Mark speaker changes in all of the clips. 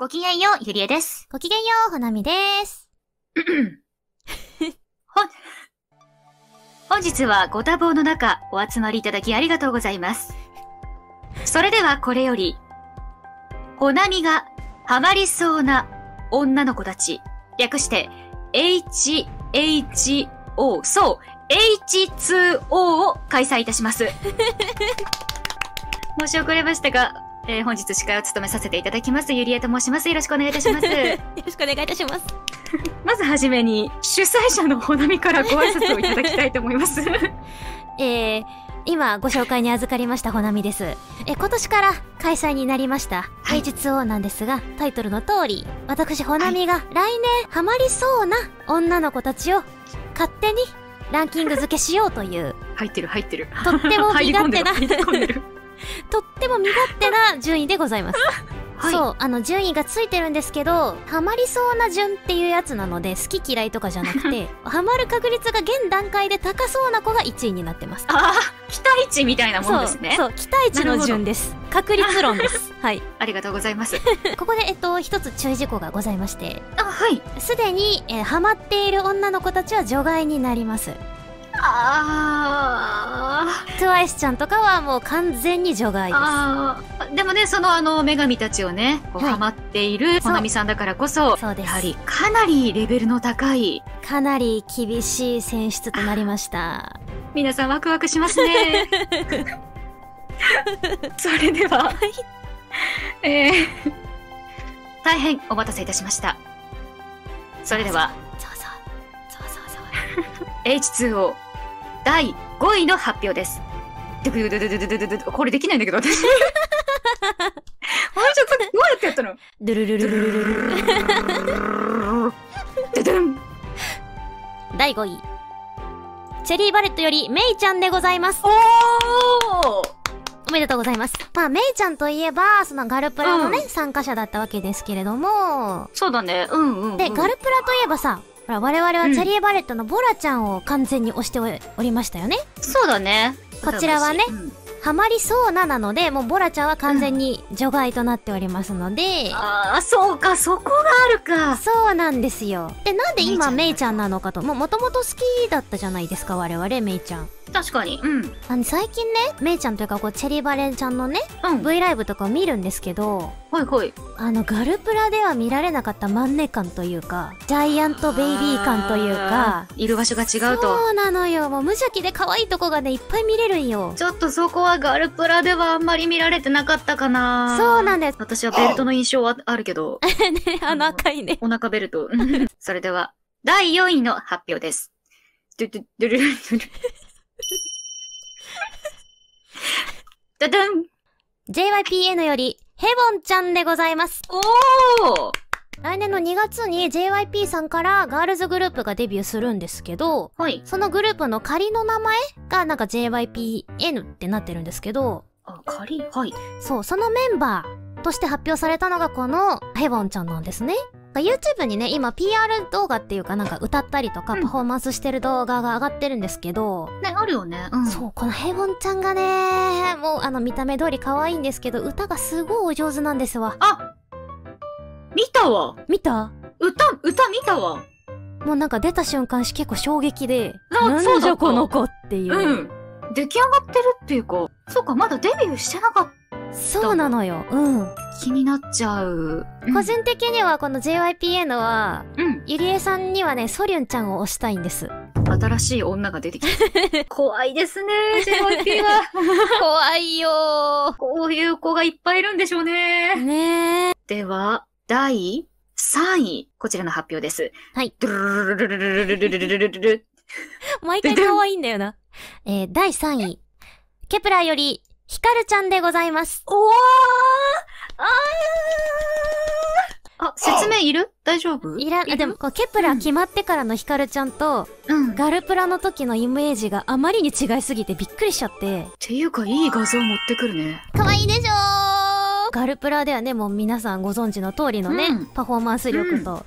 Speaker 1: ごきげんよう、ゆりえです。
Speaker 2: ごきげんよう、ほなみです。
Speaker 1: 本日はご多忙の中、お集まりいただきありがとうございます。それではこれより、ほなみがハマりそうな女の子たち、略して、HHO、そう、H2O を開催いたします。申し遅れましたが、えー本日司会を務めさせていただきます、ゆりえと申します。よろしくお願いいたします。
Speaker 2: よろしくお願いいたします。
Speaker 1: まずはじめに、主催者のほなみからご挨拶をいただきたいと思います。
Speaker 2: えー、今ご紹介に預かりましたほなみです。え、今年から開催になりました、
Speaker 1: はい
Speaker 2: H2O なんですが、タイトルの通り、私ほなみが来年ハマりそうな女の子たちを勝手にランキング付けしようという、
Speaker 1: 入ってる入ってる。
Speaker 2: とっても身勝手な、
Speaker 1: 入り込んでる。
Speaker 2: とっても身勝手な順位でございます。
Speaker 1: はい
Speaker 2: そう、あの、順位がついてるんですけど、ハマりそうな順っていうやつなので、好き嫌いとかじゃなくて、ハマる確率が現段階で高そうな子が1位になってます。
Speaker 1: ああ、期待値みたいなもんですね。
Speaker 2: そう、そう、期待値の順です。確率論です。はい。
Speaker 1: ありがとうございます。
Speaker 2: ここで、えっと、一つ注意事項がございまして、
Speaker 1: あ、はい。
Speaker 2: すでに、えーハマっている女の子たちは除外になります。
Speaker 1: あ
Speaker 2: トゥワイスちゃんとかはもう完全に除外
Speaker 1: ー
Speaker 2: です。
Speaker 1: あー。でもね、そのあの、女神たちをね、こう
Speaker 2: はい
Speaker 1: ハマっているほなみさんだからこそ、
Speaker 2: そうです
Speaker 1: やはりかなりレベルの高い、
Speaker 2: かなり厳しい選出となりました。
Speaker 1: 皆さんワクワクしますね。それでは、えー、大変お待たせいたしました。それでは、
Speaker 2: そうそう。そうそうそう。
Speaker 1: H2O 第5位の発表です。ドゥドゥドゥドゥドゥドゥドゥドゥこれできないんだけど、私。あれちょっと、どうやってやったの
Speaker 2: ドゥルルルルルルル
Speaker 1: ドゥドゥン
Speaker 2: 第5位。チェリーバレットよりメイちゃんでございます。
Speaker 1: おー
Speaker 2: おめでとうございます。まあ、メイちゃんといえば、そのガルプラのね、
Speaker 1: うん
Speaker 2: 参加者だったわけですけれども、
Speaker 1: そうだね。うんうん、うん。
Speaker 2: で、ガルプラといえばさ、ほら、我々はチェリーバレットのボラちゃんを完全に推しておりましたよね。
Speaker 1: そうだね。
Speaker 2: こちらはね
Speaker 1: うん
Speaker 2: ハマりそうななので、もうボラちゃんは完全に除外となっておりますので、
Speaker 1: ああ、そうか、そこがあるか。
Speaker 2: そうなんですよ。で、なんで今メ
Speaker 1: メイちゃん
Speaker 2: なのかと、もう元々好きだったじゃないですか、我々、メイちゃん。
Speaker 1: 確かに。うん。
Speaker 2: あの最近ね、メイちゃんというか、こう、チェリーバレンちゃんのね、
Speaker 1: うん。
Speaker 2: V ライブとかを見るんですけど、
Speaker 1: ほいほい。
Speaker 2: あの、ガルプラでは見られなかったマンネ感というか、ジャイアントベイビー感というか
Speaker 1: いる場所が違うと。
Speaker 2: そうなのよ。もう無邪気で可愛いとこがね、いっぱい見れるんよ。
Speaker 1: ちょっとそこはガルプラではあんまり見られてなかったかな。
Speaker 2: そうなんです。
Speaker 1: 私はベルトの印象はあるけど、
Speaker 2: ね、あの赤いね。
Speaker 1: お腹ベルト。それでは、第4位の発表です。ドゥドゥドゥルルルルドゥドゥン
Speaker 2: JYPN より、ヘボンちゃんでございます。
Speaker 1: おー
Speaker 2: 来年の2月に JYP さんからガールズグループがデビューするんですけど、
Speaker 1: はい。
Speaker 2: そのグループの仮の名前がなんか JYPN ってなってるんですけど、
Speaker 1: あ、仮？はい。
Speaker 2: そう、そのメンバーとして発表されたのがこのヘボンちゃんなんですね。YouTube にね、今 PR 動画っていうかなんか歌ったりとか
Speaker 1: うん
Speaker 2: パフォーマンスしてる動画が上がってるんですけど、
Speaker 1: ね、あるよね。うん。
Speaker 2: そう、このヘボンちゃんがね、もうあの見た目通り可愛いんですけど、歌がすごいお上手なんですわ。
Speaker 1: あ見たわ
Speaker 2: 見た？
Speaker 1: 歌、歌見たわ
Speaker 2: もうなんか出た瞬間し結構衝撃で、
Speaker 1: あ
Speaker 2: なんじゃこの子っていう。
Speaker 1: うん。出来上がってるっていうか、そうか、まだデビューしてなかった。
Speaker 2: そうなのよ。うん。
Speaker 1: 気になっちゃう。
Speaker 2: 個人的にはこの JYPN は、
Speaker 1: うん、
Speaker 2: ゆりえさんにはね、ソリュンちゃんを推したいんです。
Speaker 1: 新しい女が出てきた。怖いですね、JYP は。
Speaker 2: 怖いよ
Speaker 1: こういう子がいっぱいいるんでしょうね。
Speaker 2: ね
Speaker 1: では、第3位、こちらの発表です。
Speaker 2: はい。毎回可愛いんだよな。え、第3位、ケプラーより、ヒカルちゃんでございます。
Speaker 1: おわーあー。あ、説明いる？大丈夫？
Speaker 2: いら、あでも、こうケプラー決まってからのヒカルちゃんと、
Speaker 1: うん。っ
Speaker 2: ガルプラの時のイメージがあまりに違いすぎてびっくりしちゃって。
Speaker 1: ていうか、いい画像持ってくるね。
Speaker 2: 可愛いでしょガルプラではね、もう皆さんご存知の通りのね、
Speaker 1: うん。
Speaker 2: パフォーマンス力と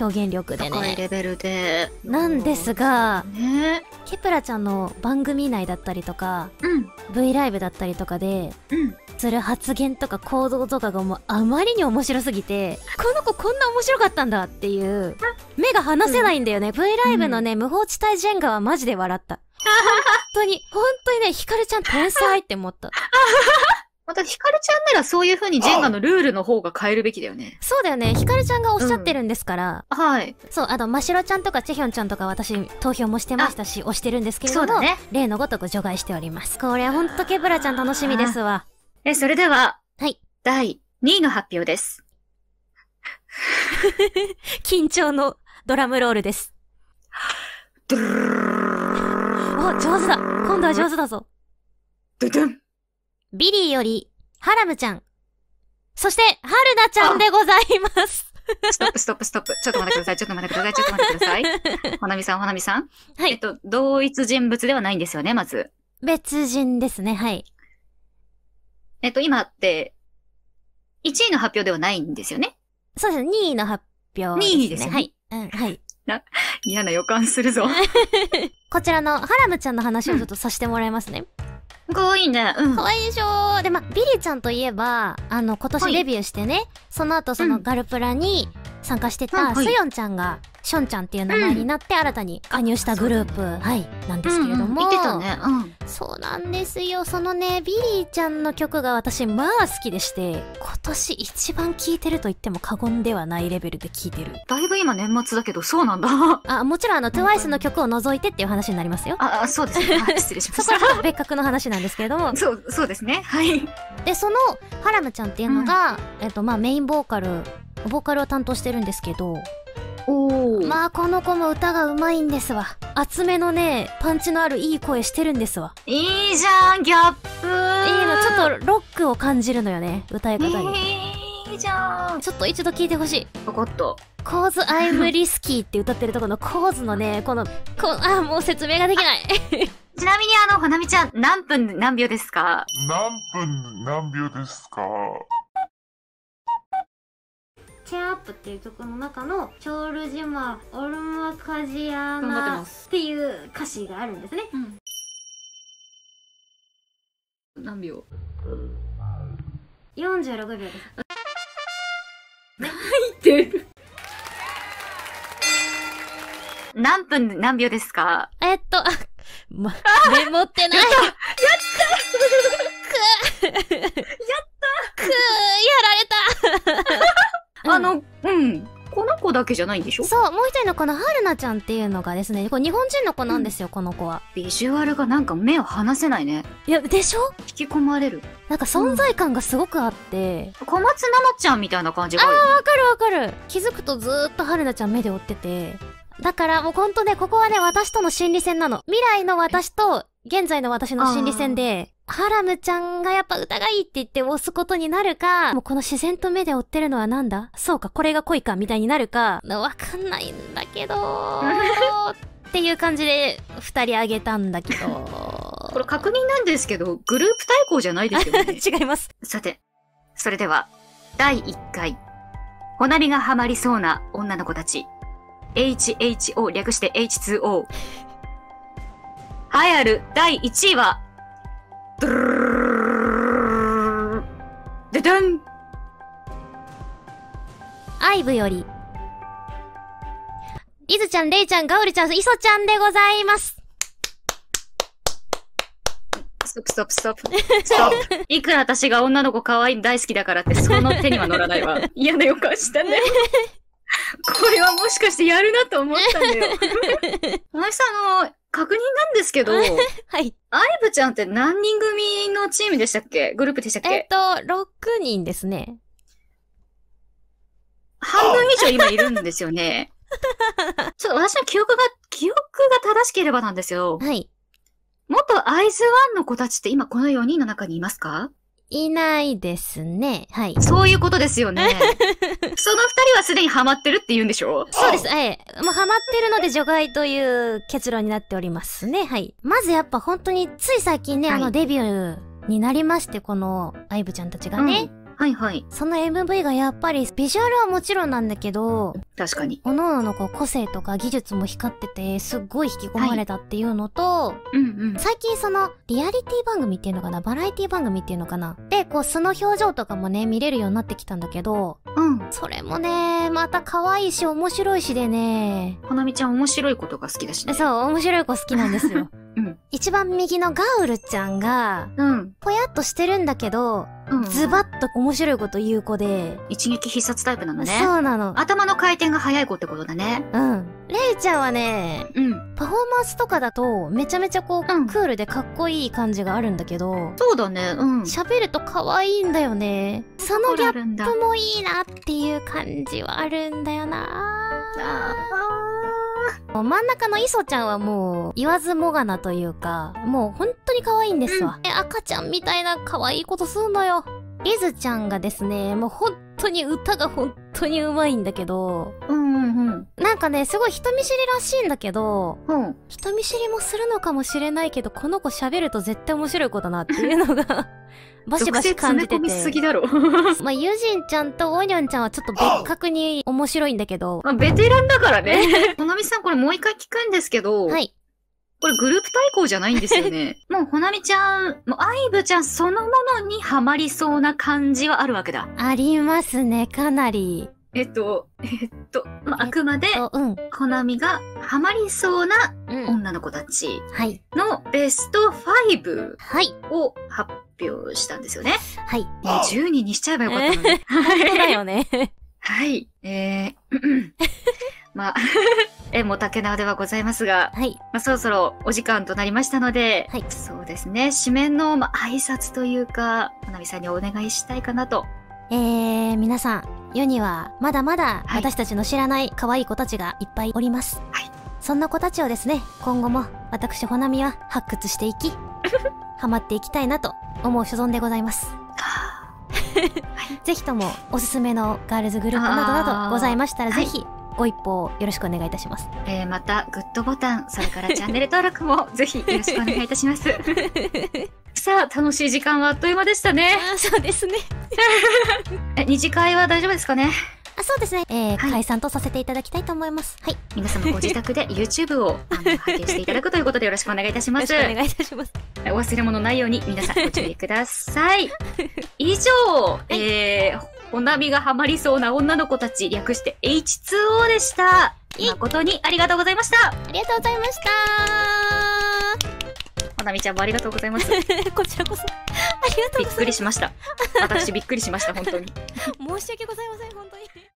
Speaker 2: 表現力で
Speaker 1: 高い
Speaker 2: ね。
Speaker 1: レベルで。
Speaker 2: なんですが、
Speaker 1: ね
Speaker 2: ケプラちゃんの番組内だったりとか、
Speaker 1: うん。
Speaker 2: V ライブだったりとかで、
Speaker 1: うん。
Speaker 2: する発言とか行動とかがもうあまりに面白すぎて、この子こんな面白かったんだっていう、目が離せないんだよね。V ライブのね、無法地帯ジェンガはマジで笑った。本当に、本当にね、ヒカルちゃん天才って思っ
Speaker 1: た。ヒカルちゃんならそういう風にジェンガのルールの方が変えるべきだよね。
Speaker 2: そうだよね、ヒカルちゃんがおっしゃってるんですから、
Speaker 1: はい。
Speaker 2: そう、あと、ましろちゃんとかチェヒョンちゃんとか私、投票もしてましたし、押してるんですけれども、
Speaker 1: そうだね。
Speaker 2: 例のごとく除外しております。これほんとケブラちゃん楽しみですわ。
Speaker 1: え、それでは、
Speaker 2: はい。
Speaker 1: 第2位の発表です。
Speaker 2: 緊張のドラムロールです。
Speaker 1: ドゥルルルルル
Speaker 2: お、上手だ今度は上手だぞ。
Speaker 1: ドゥドゥン
Speaker 2: ビリーより、ハラムちゃん。そして、ハルナちゃんでございます。
Speaker 1: ストップ、ストップ、ストップ。ちょっと待ってください。ちょっと待ってください。ちょっと待ってください。ほなみさん、ほなみさん。
Speaker 2: はい。
Speaker 1: えっと、同一人物ではないんですよね、まず。
Speaker 2: 別人ですね、はい。
Speaker 1: えっと、今って、1位の発表ではないんですよね？
Speaker 2: そうですね、2位の発表です、ね。
Speaker 1: 2位ですよね
Speaker 2: はい。うん、はい。
Speaker 1: 嫌な予感するぞ。
Speaker 2: こちらのハラムちゃんの話をちょっとさせてもらいますね。
Speaker 1: かわいいね。うん
Speaker 2: 可。愛いでしょ？で、ま、ビリーちゃんといえば、あの、今
Speaker 1: はい
Speaker 2: 年デビューしてね、その後そうの
Speaker 1: ん
Speaker 2: ガルプラに参加して
Speaker 1: うん
Speaker 2: た、
Speaker 1: はい
Speaker 2: スヨンちゃんが、ションちゃんっていう名前になって新たに加入したグループ、はい、なんですけれども。
Speaker 1: うんうん言ってたね。うん。
Speaker 2: そうなんですよ。そのね、ビリーちゃんの曲が私、まあ好きでして、今年一番聴いてると言っても過言ではないレベルで聴いてる。
Speaker 1: だいぶ今年末だけど、そうなんだ。
Speaker 2: あ、もちろんあの、TWICE の曲を除いてっていう話になりますよ。
Speaker 1: あ、あそうですね。はい失礼しまし
Speaker 2: そこは別格の話なんですけれども
Speaker 1: た。。そう、そうですね。はい。
Speaker 2: で、その、ハラムちゃんっていうのが、えっと、まあメインボーカル、ボーカルを担当してるんですけど。まあこの子も歌がうまいんですわ。厚めのね、パンチのあるいい声してるんですわ。
Speaker 1: いいじゃん、ギャップ
Speaker 2: いいの、ちょっとロックを感じるのよね、歌い方に。
Speaker 1: いいじゃん。
Speaker 2: ちょっと一度聴いてほしい。
Speaker 1: わかった。
Speaker 2: Cause I'm Risky って歌ってるところの Cause のね、この、こあ、もう説明ができない。
Speaker 1: ちなみにあの、花見ちゃん、何分何秒ですか？
Speaker 3: 何分何秒ですか？
Speaker 2: チェアップっていう曲の中の、チョールジマ、オルマカジアナっていう歌詞があるんですね。
Speaker 1: 何秒
Speaker 2: ？46秒です。
Speaker 1: 何分何秒ですか？
Speaker 2: えっと、あ、ま、メモってない。やった。やった。くーやった。くー。やられた
Speaker 1: あの、うん。この子だけじゃないんでしょ？
Speaker 2: そう、もう一人のこの春菜ちゃんっていうのがですね、これ日本人の子なんですよ、この子は。
Speaker 1: ビジュアルがなんか目を離せないね。
Speaker 2: いや、でしょ？
Speaker 1: 引き込まれる。
Speaker 2: なんか存在感がすごくあって、
Speaker 1: 小松菜奈ちゃんみたいな感じが。
Speaker 2: わかるわかる気づくとずーっと春菜ちゃん目で追ってて。だからもうほんとね、ここはね、私との心理戦なの。未来の私と現在の私の心理戦で、ハラムちゃんがやっぱ歌がいいって言って押すことになるか、もうこの自然と目で追ってるのはなんだ？そうか、これが恋か、みたいになるか、わかんないんだけど、っていう感じで二人あげたんだけど。
Speaker 1: これ確認なんですけど、グループ対抗じゃないですよね？
Speaker 2: 違います。
Speaker 1: さて、それでは、第1回、ほなみがハマりそうな女の子たち、HHO 略して H2O。栄えある第1位は、ドゥルルルルルルルででん
Speaker 2: アイブより、リズちゃん、レイちゃん、ガウリちゃん、イソちゃんでございます。
Speaker 1: ストップストップストップ。ストップ。いくら私が女の子可愛い大好きだからって、その手には乗らないわ。嫌な予感したね。これはもしかしてやるなと思ったんだよ。花井さん、あの、確認なんですけど、ア イ
Speaker 2: はい。
Speaker 1: ブちゃんって何人組のチームでしたっけ？グループでしたっけ、
Speaker 2: えっと、6人ですね。
Speaker 1: 半分以上今いるんですよね。ちょっと私の記憶が、記憶が正しければなんですよ。
Speaker 2: はい。
Speaker 1: 元アイズワンの子たちって今この4人の中にいますか？
Speaker 2: いないですね。はい。
Speaker 1: そういうことですよね。その二人はすでにハマってるって言うんでしょ？
Speaker 2: そうです。ええ。もうハマってるので除外という結論になっておりますね。はい。まずやっぱ本当につい最近ね、
Speaker 1: はい
Speaker 2: あのデビューになりまして、このアイブちゃんたちがね。
Speaker 1: はいはい。
Speaker 2: その MV がやっぱりビジュアルはもちろんなんだけど、
Speaker 1: 確かに。
Speaker 2: 各々のこう個性とか技術も光ってて、すっごい引き込まれたっていうのと、
Speaker 1: うんうん。
Speaker 2: 最近その、リアリティ番組っていうのかなバラエティ番組っていうのかなで、こう素の表情とかもね、見れるようになってきたんだけど、
Speaker 1: うん。
Speaker 2: それもね、また可愛いし面白いしでね、
Speaker 1: ほなみちゃん面白いことが好きだしね。
Speaker 2: そう、面白い子好きなんですよ。
Speaker 1: うん。
Speaker 2: 一番右のガウルちゃんが、
Speaker 1: うん。
Speaker 2: ぽやっとしてるんだけど、
Speaker 1: うん。
Speaker 2: ズバッと面白いこと言う子で、
Speaker 1: 一撃必殺タイプなのね。
Speaker 2: そうなの。
Speaker 1: 頭の回転が速い子ってことだね。
Speaker 2: うん。レイちゃんはね、
Speaker 1: うん。
Speaker 2: パフォーマンスとかだと、めちゃめちゃこう、
Speaker 1: うん
Speaker 2: クールでかっこいい感じがあるんだけど、
Speaker 1: そうだね。うん。
Speaker 2: 喋ると可愛いんだよね。そのギャッ。プもいいなっていう感じはあるんだよなもう真ん中のイソちゃんはもう言わずもがなというか、もう本当に可愛いんですわ。え赤ちゃんみたいな可愛いことすんのよ。リズちゃんがですね、もう本当に歌が本当に上手いんだけど、
Speaker 1: うんうんうん。
Speaker 2: なんかね、すごい人見知りらしいんだけど、
Speaker 1: うん。
Speaker 2: 人見知りもするのかもしれないけど、この子喋ると絶対面白い子だなっていうのが、バシバシ感じてて。
Speaker 1: みすぎだろ。
Speaker 2: まあ、ユジンちゃんとオニョンちゃんはちょっと別格に面白いんだけど、
Speaker 1: まあ、ベテランだからね。ほなみさん、これもう一回聞くんですけど、
Speaker 2: はい。
Speaker 1: これグループ対抗じゃないんですよね。もうほなみちゃん、もうアイブちゃんそのものにハマりそうな感じはあるわけだ。
Speaker 2: ありますね、かなり。
Speaker 1: えっと、えっと、まあ、あくまで、
Speaker 2: とうん。
Speaker 1: ほなみがハマりそうな
Speaker 2: うん。
Speaker 1: 女の子たち
Speaker 2: はい。
Speaker 1: のベスト5
Speaker 2: はい。
Speaker 1: を発表したんですよね。
Speaker 2: はい。
Speaker 1: ね10人にしちゃえばよかったのに。
Speaker 2: 本当だよね。
Speaker 1: はい。えー、まあ、えも竹縄ではございますが、
Speaker 2: はい。
Speaker 1: まあ、そろそろお時間となりましたので、
Speaker 2: はい
Speaker 1: そうですね、締めの、まあ、挨拶というか、花見さんにお願いしたいかなと。
Speaker 2: えー、皆さん、世にはまだまだ
Speaker 1: はい
Speaker 2: 私たちの知らない可愛い子たちがいっぱいおります。
Speaker 1: はい
Speaker 2: そんな子たちをですね、今後も私、ほなみは発掘していき、ハマっていきたいなと思う所存でございます。ぜひともおすすめのガールズグループなどなどございましたら、ぜひご一報よろしくお願いいたします。
Speaker 1: えー、また、グッドボタン、それからチャンネル登録もぜひよろしくお願いいたします。さあ、楽しい時間はあっという間でしたね。
Speaker 2: そうですね。
Speaker 1: え、二次会は大丈夫ですかね？
Speaker 2: あ、そうですね。えー
Speaker 1: はい
Speaker 2: 解散とさせていただきたいと思います。はい。よ
Speaker 1: 皆様ご自宅で YouTube をあの拝見していただくということでよろしくお願いいたします。
Speaker 2: ろしくお願いいたします。
Speaker 1: お忘れ物ないように皆さんご注意ください。以上、えー、ほなみがハマりそうな女の子たち、略して H2O でした。誠にありがとうございました。
Speaker 2: ありがとうございまし
Speaker 1: ほなみちゃんもありがとうございます。
Speaker 2: た こちらこそ。ありがとうござい
Speaker 1: びっくりしました。私びっくりしました、本当に。
Speaker 2: 申し訳ございません。